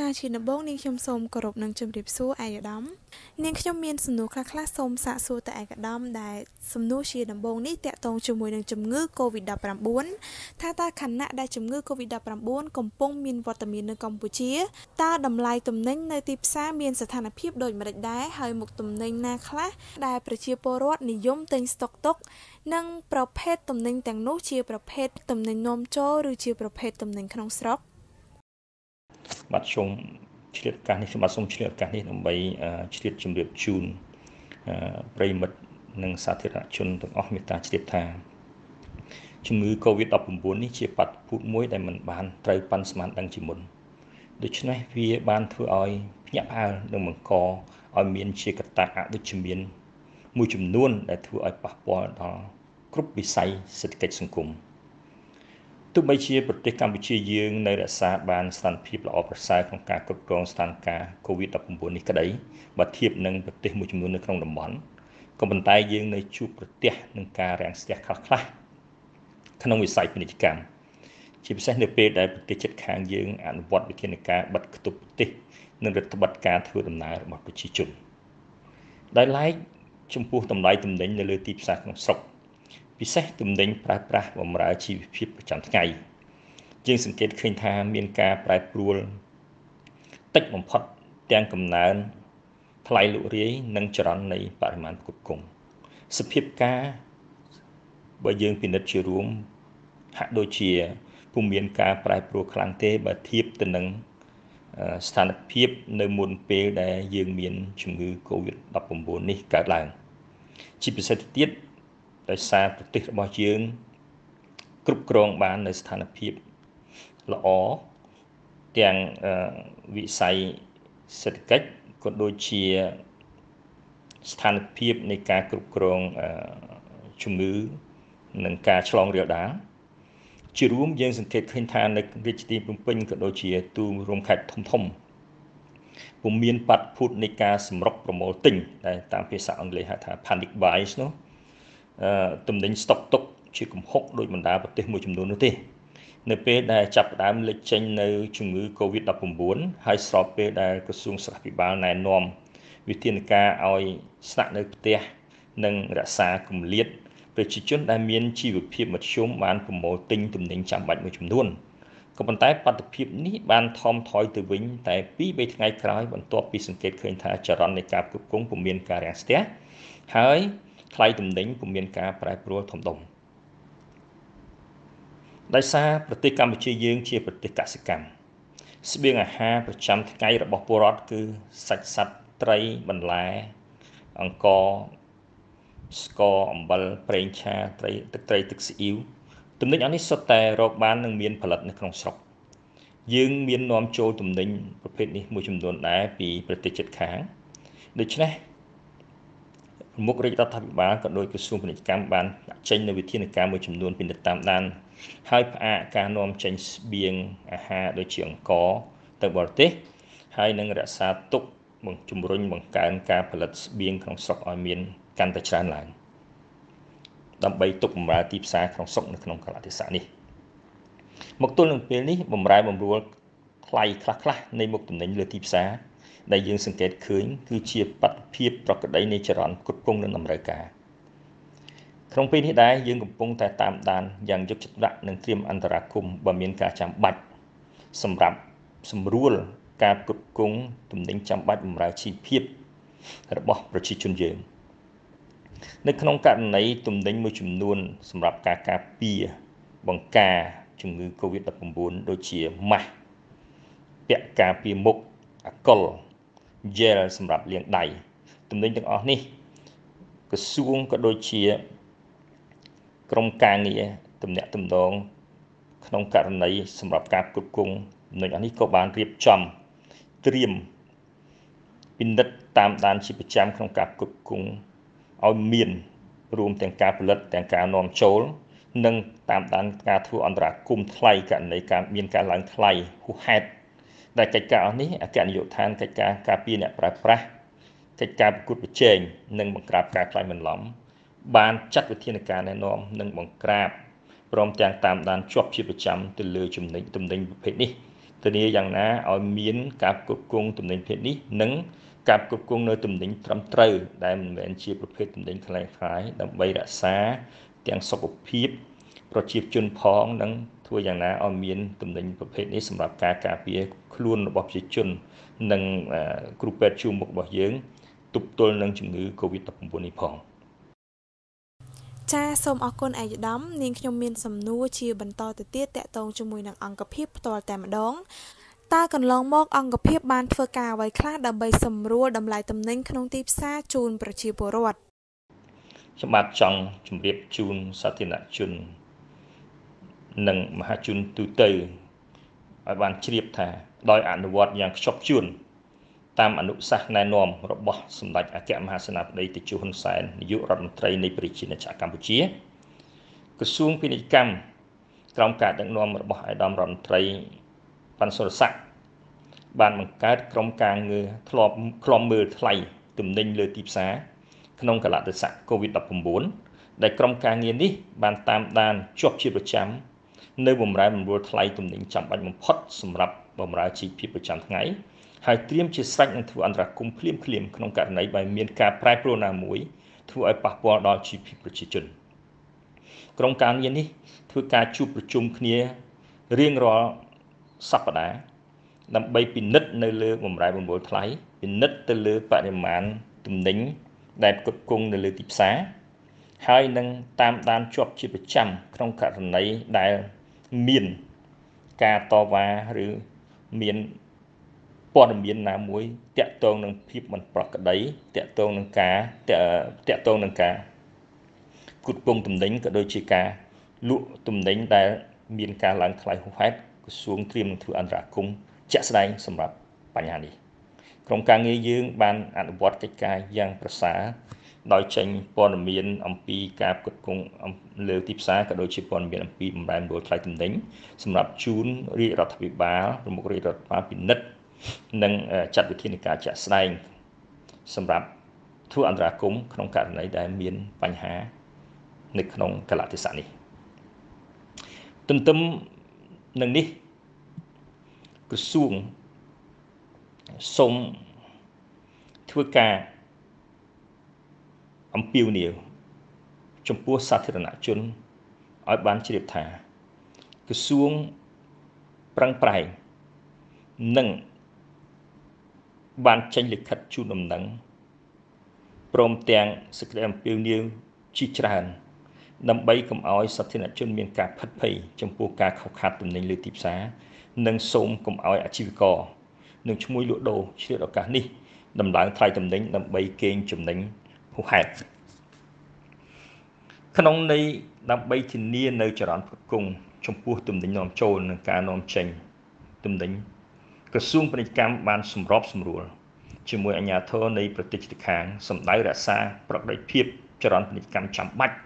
ចាជាដំបូងនាងខ្ញុំសូមគោរពនឹងជម្រាបសួរឯកឧត្តមនាងខ្ញុំមានសំណួរខ្លះៗសូមសាកសួរទៅឯកឧត្តមដែលសំណួរជាដំបូងនេះតាក់ទងជាមួយនឹងជំងឺ Covid-19 ថាតើខណៈដែលជំងឺ Covid-19 កំពុងមានវត្តមាននៅកម្ពុជាតើតម្លៃទំនិញនៅទីផ្សារមានស្ថានភាពដូចម្តេចដែរហើយមុខទំនិញណាខ្លះដែលប្រជាពលរដ្ឋនិយមទិញស្តុកទុក និងប្រភេទទំនិញទាំងនោះជាប្រភេទទំនិញនាំចូលឬជាប្រភេទទំនិញក្នុងស្រុក បាទខ្ញុំឆ្លៀតឱកាសនេះខ្ញុំបាទសូមឆ្លៀតឱកាសនេះដើម្បីឆ្លៀតជម្រាបជូនប្រិមិត្តនិងសាធារណជនទាំងអស់មេត្តាជ្រាបថាជំងឺ Covid-19 នេះជាបាតុភូតមួយដែលមិនបានត្រូវប៉ាន់ស្មានដឹងជាមុនដូច្នេះវាបានធ្វើឲ្យភ្ញាក់ផ្អើលនិងបង្កឲ្យមានជាកត្តាអវិជ្ជមាន មួយចំនួនដែលធ្វើឲ្យប៉ះពាល់ដល់គ្រប់វិស័យសេដ្ឋកិច្ចសង្គម។ ទោះបីជាប្រទេសកម្ពុជាយើងនៅរក្សាបានស្ថានភាពល្អប្រសើរក្នុងការគ្រប់គ្រងស្ថានភាព COVID-19 នេះក្តីបើធៀបនឹងប្រទេសមួយចំនួននៅក្នុងតំបន់ក៏ប៉ុន្តែយើងនៅជួបប្រទះនឹងការរាំងស្ទះខ្លះៗក្នុងវិស័យពាណិជ្ជកម្មជាពិសេសនៅពេលដែលប្រទេសជិតខាងយើងអនុវត្តវិធានការបិទគប់ប្រទេសនិងរដ្ឋបတ်ការធ្វើដំណើររបស់ប្រជាជនដោយឡែកចំពោះតម្លៃទំនិញនៅលើទីផ្សារក្នុងស្រុក ពិសេសទំនិញប្រើប្រាស់បម្រើជីវភាពប្រចាំថ្ងៃយើងសង្កេតឃើញថាមានការប្រែប្រួលតិចបំផុតទាំងកំណើនថ្លៃលក់រាយនិងចរន្តនៃបរិមាណផ្គត់ផ្គង់សភាពការបើយើងពិនិត្យជារួមហាក់ដូចជាពុំមានការប្រែប្រួលខ្លាំងទេបើធៀបទៅនឹងស្ថានភាពនៅមុនពេលដែលយើងមានជំងឺ Covid-19 នេះកើតឡើងជាពិសេសទៀត ដោយសារប្រទេសរបស់យើងគ្រប់គ្រងបាននៅស្ថានភាពល្អទាំងវិស័យសេដ្ឋកិច្ចក៏ដូចជាស្ថានភាពនៃការគ្រប់គ្រងជំងឺនិងការឆ្លងរាលដាលជារួមយើងសង្កេតឃើញថានៅរាជធានីភ្នំពេញក៏ដូចជាទូរួមខេត្តធំធំពុំមានបាត់ភូតនៃការសម្រុកប្រមូលទិញដែលតាមភាសាអង់គ្លេសហៅថា panic buys នោះ ទំនិញស្តុកទុកជាកំហុកដោយបណ្ដាប្រទេសមួយចំនួននោះទេនៅពេលដែលចាប់ផ្ដើមលេចចេញនៅជំងឺ Covid-19 ហើយស្របពេលដែលក្រសួងសុខាភិបាលណែនាំវិធានការឲ្យស្នាក់នៅផ្ទះនិងរក្សាគម្លាតប្រជាជនដែលមានជីវភាពមធ្យមបានប្រមូលទិញទំនិញចាំបាច់មួយចំនួនក៏ប៉ុន្តែបាតុភិបនេះបានថមថយទៅវិញតែ2 3ថ្ងៃក្រោយបន្ទាប់ពីសង្កេតឃើញថាចរន្តនៃការគ្រប់គ្រងពុំមានការរាំងស្ទះហើយ ថ្លៃទំនិញពុំមានការប្រែប្រួលធំដុំដោយសារប្រទេសកម្ពុជាយើងជាប្រទេសកសិកម្មស្បៀងអាហារប្រចាំថ្ងៃរបស់ពលរដ្ឋគឺសាច់សត្វត្រីបន្លែអង្ករស្ករអំបិលប្រេងឆាត្រីទឹកត្រីទឹកស៊ីអ៊ីវទំនិញអស់នេះសុទ្ធតែរកបាននិងមានផលិតនៅក្នុងស្រុកយើងមាននាំចូលទំនិញប្រភេទនេះមួយចំនួនដែរពីប្រទេសជិតខាងដូច្នេះប្រ មុខរាជរដ្ឋាភិបាលក៏ដោយក្រសួងពាណិជ្ជកម្មបានចេញនូវវិធានការមួយចំនួនពិនិត្យតាមដានហើយផ្អាកការនាំចេញស្បៀងអាហារដូចជាអង្ករទៅបរទេសហើយនឹងរក្សាទុកបង្ជំរុញបង្កើនការផលិតស្បៀងក្នុងស្រុកឲ្យមានកាន់តែច្រើនឡើងដើម្បីទុកបម្រើទីផ្សារក្នុងស្រុកនៅក្នុងកលៈទេសៈនេះមកទល់នឹងពេលនេះបម្រែបម្រួលថ្លៃខ្លះៗនៃមុខទំនិញលើទីផ្សារ ដែលយើងសង្កេតឃើញគឺជាបទភាពប្រកដីនៃចរន្តគ្រប់គ្រងនិងតម្រូវការក្នុងពេលនេះដែរយើងកំពុងតែតាមដានយ៉ាងយកចិត្តទុកដាក់និងត្រៀមអន្តរាគមន៍បើមានការចាំបាច់សម្រាប់សម្រួលការគ្រប់គ្រងទំនិញចាំបាច់បម្រើជីវភាពរបស់ប្រជាជនយើងនៅក្នុងករណីទំនិញមួយចំនួន សម្រាប់ការការពារបង្ការជំងឺ Covid-19 ដូចជាម៉ាស់ពាក់ការពារមុខអាកុល gel សម្រាប់លាងដៃទំនិញទាំងអស់នេះក្រសួងក៏ដូចជាក្រមការងារទំនាក់ទំនងក្នុងករណីសម្រាប់ការគ្រប់គ្រងទំនិញអស់នេះក៏បានរៀបចំត្រៀមពិនិត្យតាមដានជាប្រចាំក្នុងការគ្រប់គ្រងឲ្យមានរួមទាំងការផលិតទាំងការនាំចូលនិងតាមដានការធ្វើអន្តរាគមន៍ថ្លៃករណីការមានការឡើងថ្លៃហួសហេតុ ដែលកិច្ចការអស់នេះអគ្គនាយកដ្ឋានកិច្ចការការពារអ្នកប្រើប្រាស់កិច្ចការប្រកួតប្រជែងនិងបង្ក្រាបការក្លែងបន្លំ បានចាត់វិធានការណែនាំនិងបង្ក្រាបព្រមទាំងតាមដានជាប់ជាប្រចាំទៅលើចំណេញទំនិញប្រភេទនេះធានាយ៉ាងណាឲ្យមានការគ្រប់គ្រងទំនិញភេទនេះនិងការគ្រប់គ្រងនៅទំនិញត្រឹមត្រូវដែលមិនមែនជាប្រភេទទំនិញខ្លាំងខ្លាយដើម្បីរក្សាទាំងសុខភាព ប្រជាជនផងនិង ធ្វើយ៉ាងណាឲ្យមានទំនិញប្រភេទនេះសម្រាប់ការការពារខ្លួនរបស់ប្រជាជន និងគ្រូពេទ្យជួរមុខរបស់យើងទប់ទល់នឹងជំងឺ Covid-19 នេះផងចាសូមអរគុណអាយដាមនាងខ្ញុំមានសំណួរជាបន្តទៅទៀតតកតងជាមួយនឹងអង្គភាពផ្ទាល់តែម្ដងតើកន្លងមកអង្គភាពបានធ្វើការអ្វីខ្លះដើម្បីសម្រួលតម្លៃទំនិញក្នុងទីផ្សារជូនប្រជាពលរដ្ឋខ្ញុំបាទចង់ជម្រាបជូនសាធារណជន និងមហាជនទូទៅឲ្យបានជ្រាបថាដោយអនុវត្តយ៉ាងខ្ជាប់ខ្ជួនតាមអនុសាសន៍ណែនាំរបស់សម្ដេចអគ្គមហាសេនាបតីតេជោហ៊ុនសែននាយករដ្ឋមន្ត្រីនៃប្រជាណាចក្រកម្ពុជាក្រសួងពាណិជ្ជកម្មក្រោមការដឹកនាំរបស់ឯកឧត្តមរដ្ឋមន្ត្រីប៉ាន់សុរស័ក្តិបានបង្កើតក្រុមការងារធ្លាប់ខ្លំមើលថ្លៃទំនិញលើទីផ្សារក្នុងកលៈទេសៈ COVID-19 ដែលក្រុមការងារនេះបានតាមដានជាប់ជាប្រចាំ នៅបម្រែបម្រួលថ្លៃទំនិញចាំបាច់បំផុតសម្រាប់បម្រើជីវភាពប្រចាំថ្ងៃហើយត្រៀមជាស្រេចនឹងធ្វើអន្តរាគមន៍ភ្លាមភ្លាមក្នុងករណីបើមានការប្រែប្រួលណាមួយធ្វើឲ្យប៉ះពាល់ដល់ជីវភាពប្រជាជនក្រុមការងារនេះធ្វើការជួបប្រជុំគ្នារៀងរាល់សប្តាហ៍ដើម្បីពិនិត្យនៅលើបម្រែបម្រួលថ្លៃពិនិត្យទៅលើបរិមាណទំនិញដែលផ្គត់ផ្គង់នៅលើទីផ្សារហើយនឹងតាមដានជាប់ជាប្រចាំក្នុងករណីដែល មានការតវ៉ាឬមានព័ត៌មានណាមួយតាក់ទងនឹងភាពមិនប្រក្រតីតាក់ទងនឹងការតាក់ទងនឹងការគូតពងតំណែងក៏ដូចជាការលក់តំណែងដែលមានការឡើងថ្លៃហួសហេតុក្រសួងត្រៀមនឹងធ្វើអន្តរាគមន៍ជាក់ស្ដែងសម្រាប់បញ្ហានេះក្រុមការងារយើងបានអនុវត្តកិច្ចការយ៉ាងប្រសើរ ដោយចេញព័ត៌មានអំពីការផ្គត់ផ្គង់លើទីផ្សារក៏ដូចជាព័ត៌មានអំពីបំរែបំរួលថ្លៃទំនិញសម្រាប់ជូនរាជរដ្ឋាភិបាលប្រមុខរាជរដ្ឋាភិបាលពិនិត្យនិងចាត់វិធានការជាក់ស្ដែងសម្រាប់ធ្វើអន្តរាគមក្នុងករណីដែលមានបញ្ហានៅក្នុងកលៈទេសៈនេះទន្ទឹមនឹងនេះក្រសួងសូមធ្វើការ អំពាវនាវចំពោះសាធារណជនឲ្យបានជ្រាបថាក្រសួងប្រឹងប្រែងនិងបានចេញលិខិតជូនដំណឹងព្រមទាំងសេចក្តីអំពាវនាវជាច្រើន ដើម្បីកុំឲ្យសាធារណជនមានការផិតភ័យចំពោះការខុសខាតទំនិញលើទីផ្សារនិងសូមកុំឲ្យអាជីវករនិងឈ្មួញលក់ដូរឆ្លៀតឱកាសនេះដំឡើងថ្លៃទំនិញដើម្បីកេងចំណេញ ហួសហេតុក្នុងន័យដើម្បីធានានៅចរន្តផ្គត់ផ្គង់ចំពោះទំនិញនាំចូលនិងការនាំចេញទំនិញក្រសួងពាណិជ្ជកម្មបានសម្របសម្រួលជាមួយអាជ្ញាធរនៃប្រទេសជិតខាងសម្ដៅរក្សាប្រតិភិបចរន្តពាណិជ្ជកម្មចាំបាច់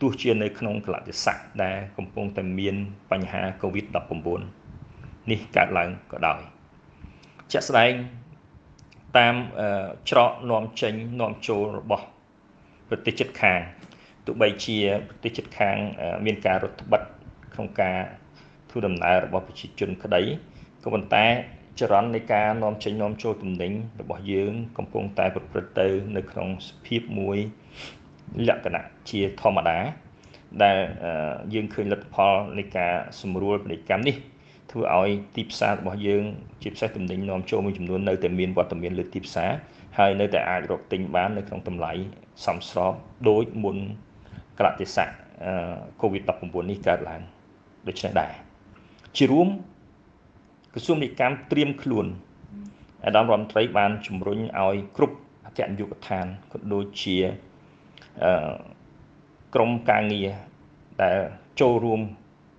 ទោះជានៅក្នុងកលតិស័កដែលកំពុងតែមានបញ្ហា COVID-19 នេះកើតឡើងក៏ដោយជាក់ស្ដែង តាមច្រកនាំចេញនាំចូលរបស់ប្រទេសជិតខាងទោះបីជាប្រទេសជិតខាង មានការរត់ត្បិតក្នុងការធ្វើដំណើររបស់ប្រជាជនក្តីក៏ប៉ុន្តែចរន្តនៃការនាំចេញនាំចូលទំនិញរបស់យើង កំពុងតែប្រព្រឹត្តទៅ នៅក្នុងសភាពមួយលក្ខណៈជាធម្មតាដែលយើងឃើញលទ្ធផលនៃការសម្រួលពាណិជ្ជកម្មនេះ ធ្វើឲ្យទីផ្សាររបស់យើងជាពិសេសទំនិញនាំចូលមួយចំនួននៅតែមានវត្តមានលើទីផ្សារហើយនៅតែអាចរកទិញបាននៅក្នុងតម្លៃសមស្របដោយមុនកលៈទេសៈ COVID-19 នេះកើតឡើងដូច្នេះដែរជារួមក្រសួងនីតិកម្មត្រៀមខ្លួនអាដាមរដ្ឋមន្ត្រីបានជំរុញឲ្យគ្រប់អគ្គនាយកដ្ឋានក៏ដូចជាអឺក្រមការងារដែលចូលរួម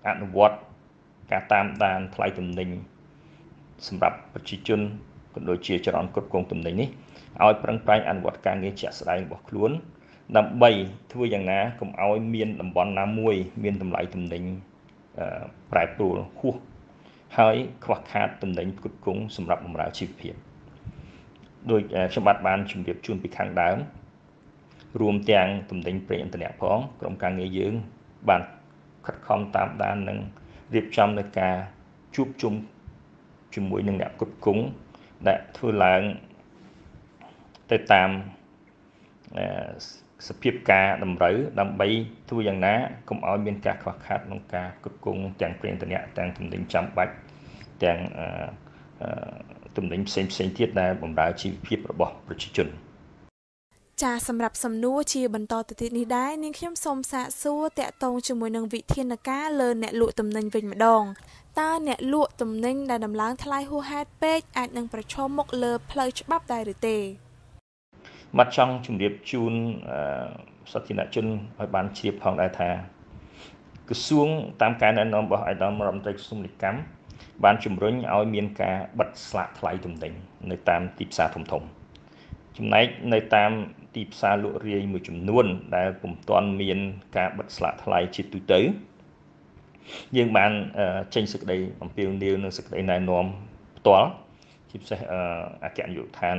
អនុវត្ត ការតាមដានថ្លៃទំនិញសម្រាប់ប្រជាជនក៏ដូចជាចរន្តគ្រប់គ្រងទំនិញនេះឲ្យប្រឹងប្រែងអនុវត្តការងារជាក់ស្ដែងរបស់ខ្លួន ដើម្បីធ្វើយ៉ាងណាកុំឲ្យមានតំបន់ណាមួយ មានតម្លៃទំនិញប្រែប្រួលហួសហើយខ្វះខាតតំណែងផ្គត់ផ្គង់សម្រាប់បម្រើជីវភាពដោយខ្ញុំបាទបានជម្រាបជូនពីខាងដើមរួមទាំងតំណែងប្រេងឥន្ធនៈផងក្រុមការងារយើងបានខិតខំតាមដាននិង រៀបចំនៅការជួបជុំជាមួយនឹងអ្នកគ្រប់គ្រងដែលធ្វើឡើងទៅតាមសភាពការតម្រូវដើម្បីធ្វើយ៉ាងណាកុំឲ្យមានការខ្វះខាតក្នុងការគ្រប់គ្រងទាំងប្រេងតនៈទាំងទំនិញចាំបាច់ទាំងទំនិញផ្សេងផ្សេងទៀតដែលបម្រើជីវភាពរបស់ប្រជាជន ចាសម្រាប់សំណួរជាបន្តទៅទៀតនេះដែរនាងខ្ញុំសូមសាកសួរតាក់ទងជាមួយនឹងវិធានការលើអ្នកលក់ទំនិញវិញម្ដងតើអ្នកលក់ទំនិញដែលដំឡើងថ្លៃហួសហេតុពេកអាចនឹងប្រឈមមុខលើផ្លូវច្បាប់ដែរឬទេបាទចង់ជម្រាបជូនសាធារណជនឲ្យបានជ្រាបផងដែរថាក្រសួងតាមការណែនាំរបស់អាយដាមរដ្ឋមន្ត្រីក្រសួងនីតិកម្មបានជំរុញឲ្យមានការបិទស្លាកថ្លៃទំនិញនៅតាមទីផ្សារធំធំចំណែកនៅតាម ទីផ្សារលក់រាយមួយចំនួន ដែលពុំទាន់មានការបិទស្លាកថ្លៃជាទូទៅយើងបានចេញសេចក្តីអំពាវនាវនិងសេចក្តីណែនាំផ្ទាល់ជាពិសេសអគ្គនាយកដ្ឋាន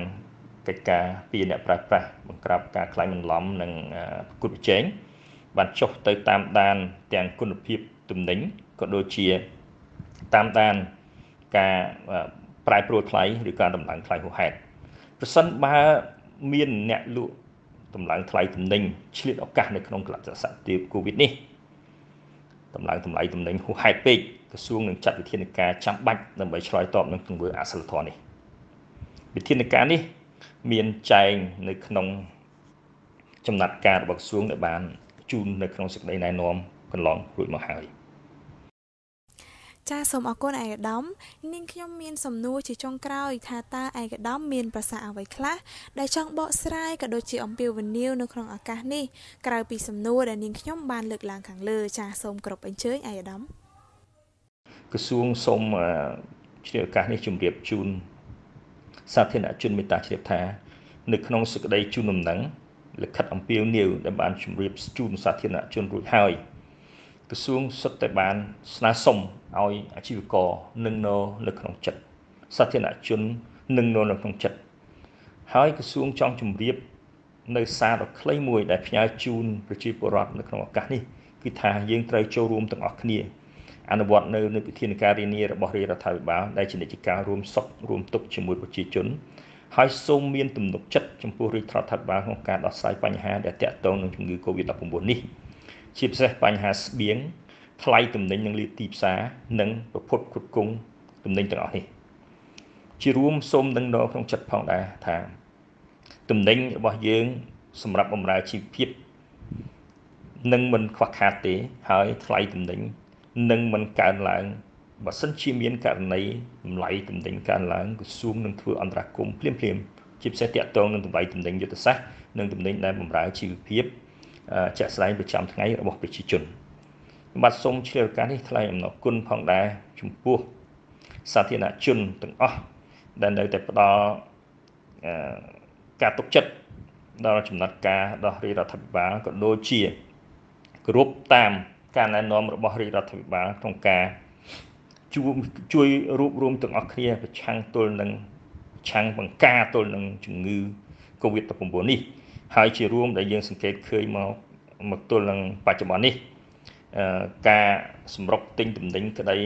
កិច្ចការពីអ្នកប្រើប្រាស់បង្ក្រាបការខ្លាញ់បន្លំនិងប្រកួតប្រជែងបានចុះទៅតាមដានទាំងគុណភាពទំនិញក៏ដូចជាតាមដានការប្រែប្រួលថ្លៃឬការតម្លើងថ្លៃហួសហេតុប្រសិនបើមានអ្នកលក់ តម្លើងថ្លៃទំនិញឆ្លៀតឱកាសនៅក្នុងកលៈសក្តិកូវីដនេះតម្លើងតម្លៃទំនិញហួសហេតុពេកក្រសួងនឹងចាត់វិធានការចាំបាច់ដើម្បីឆ្លើយតបនឹងទង្វើអសិលធម៌នេះវិធានការនេះ មានចែងនៅក្នុងចំណាត់ការរបស់ក្រសួងដែលបានជូននៅក្នុងសេចក្តីណែនាំកន្លងរួចមកហើយ ចាសូមអរគុណឯកឧត្តមនាងខ្ញុំមានសំណួរជាចុងក្រោយថាតើឯកឧត្តមមានប្រសាសន៍អ្វីខ្លះដែលចង់បកស្រាយក៏ដូចជាអំពាវនាវនៅក្នុងឱកាសនេះក្រៅពីសំណួរដែលនាងខ្ញុំបានលើកឡើងខាងលើចាសូមគោរពអញ្ជើញឯកឧត្តមក្រសួងសូមជ្រាបឱកាសនេះជម្រាបជូនសាធារណជនមេត្តាជ្រាបថា នៅក្នុងសេចក្តីជូនដំណឹងលិខិតអំពាវនាវដែលបានជម្រាបជូនសាធារណជនរួចហើយ ក្រសួងសុទ្ធតែបានស្នើសុំឲ្យអាជីវករនឹងនៅនៅក្នុងចិត្តសាធារណជននឹងនៅនៅក្នុងចិត្តហើយក្រសួងចង់ជម្រាបនៅសារដ៏ខ្លីមួយដែលផ្ញើជូនប្រជាពលរដ្ឋនៅក្នុងឱកាសនេះគឺថាយើងត្រូវចូលរួមទាំងអស់គ្នាអនុវត្តនៅនៅវិធានការរានារបស់រាជរដ្ឋាភិបាលដែលជានិច្ចការរួមសុខរួមទុក្ខជាមួយប្រជាជនហើយសូមមានទំនុកចិត្តចំពោះរាជរដ្ឋាភិបាលក្នុងការដោះស្រាយបញ្ហាដែលតាក់ទងនឹងជំងឺ Covid-19 នេះ ជាពិសេសបញ្ហាស្បៀងថ្លៃទំនិញនិងលៀបទីផ្សារនិងប្រភពគ្រប់គ្រងទំនិញទាំងអស់នេះជារួមសូមនឹងនៅក្នុងចិត្តផងដែរថាទំនិញរបស់យើង សម្រាប់បម្រើជីវភាពនឹងមិនខ្វះខាតទេ ហើយថ្លៃទំនិញនឹងមិនកើនឡើងបើសិនជាមានករណីតម្លៃទំនិញកើនឡើងក្រសួងនឹងធ្វើអន្តរាគមន៍ភ្លាមភ្លាមជាពិសេសតាក់ទងនឹងតម្លៃទំនិញយុទ្ធសាស្ត្រនិងទំនិញដែលបម្រើជីវភាព ជាក់ស្ដែងប្រចាំថ្ងៃរបស់ប្រជាជនបាទសូមឆ្លៀតឱកាសនេះថ្លែងអំណរគុណផងដែរចំពោះសាធារណជនទាំងអស់ដែលនៅតែផ្ដល់ការទុកចិត្តដល់ចំណាត់ការដល់រាជរដ្ឋាភិបាលក៏ដូចជាគ្រប់តាមការណែនាំរបស់រាជរដ្ឋាភិបាលក្នុងការជួយជួយរួបរวมទាំងអស់គ្នាប្រឆាំងទល់នឹងឆាំងបង្ការទល់នឹងជំងឺ Covid-19 នេះ ហើយជារួមដែលយើងសង្កេតឃើញមកមកទល់នឹងបច្ចុប្បន្ននេះការសម្រុកទិញទំនិញក្តី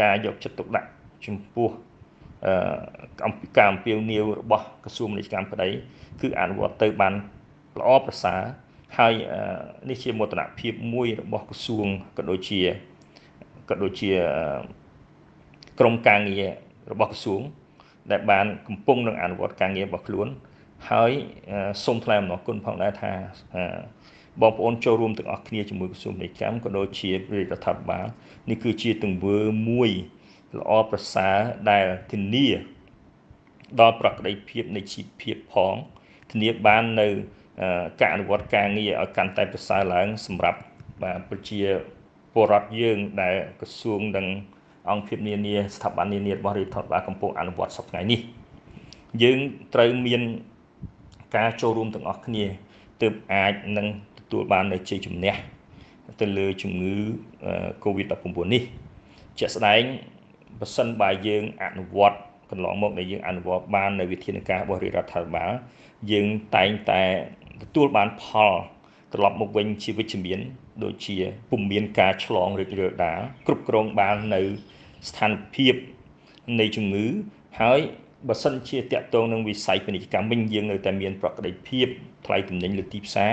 ការយកចិត្តទុកដាក់ចំពោះការអំពាវនាវរបស់ក្រសួងពាណិជ្ជកម្មក្តីគឺអនុវត្តទៅបានល្អប្រសើរហើយនេះជាមោទនភាពមួយរបស់ក្រសួងក៏ដូចជាក៏ដូចជាក្រមការងាររបស់ក្រសួងដែលបានកំពុងនឹងអនុវត្តការងាររបស់ខ្លួន ហើយសូមថ្លែងអំណរគុណផងដែរថាបងប្អូនចូលរួមទាំងអស់គ្នាជាមួយក្រសួងពាណិជ្ជកម្មក៏ដូចជារាជរដ្ឋាភិបាលនេះគឺជាទង្វើមួយល្អប្រសើរដែលធានាដល់ប្រក្តីភាពនៃជីវភាពផងធានាបាននៅការអនុវត្តការងារឲ្យកាន់តែប្រសើរឡើង សម្រាប់បាទប្រជាពលរដ្ឋយើងដែលក្រសួងនិងអង្គភាពនានាស្ថាប័ននានារបស់រាជរដ្ឋបាលកំពុងអនុវត្តសប្តាហ៍នេះយើងត្រូវមាន ការចូលរួមទាំងអស់គ្នាទើបអាចនឹងទទួលបាននូវជ័យជំនះទៅលើជំងឺ Covid-19 នេះជាក់ស្ដែងបើសិនបើយើងអនុវត្តកន្លងមកដែលយើងអនុវត្តបាននៅវិធានការរបស់រាជរដ្ឋាភិបាលយើងតែងតែទទួលបានផលត្រឡប់មកវិញជាវិជ្ជមាន ដូចជាពុំមានការឆ្លងរីករាលដាលគ្រប់គ្រងបាននៅស្ថានភាពនៃជំងឺហើយ បើសិនជាតកតងនឹងវិស័យពាណិជ្ជកម្មវិញយើងនៅតែមានប្រកបភាពថ្លៃទំនិញលើទីផ្សារ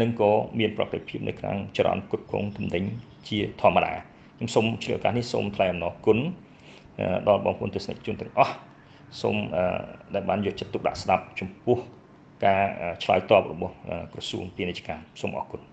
និងក៏មានប្រកបភាពនៅក្នុងចរន្តគ្រប់គ្រងទំនិញជាធម្មតាខ្ញុំសូមឆ្លៀតឱកាសនេះសូមថ្លែងអំណរគុណដល់បងប្អូនទស្សនិកជនទាំងអស់សូមដែលបានយកចិត្តទុកដាក់ស្ដាប់ចំពោះការឆ្លើយតបរបស់ក្រសួងពាណិជ្ជកម្មសូមអរគុណ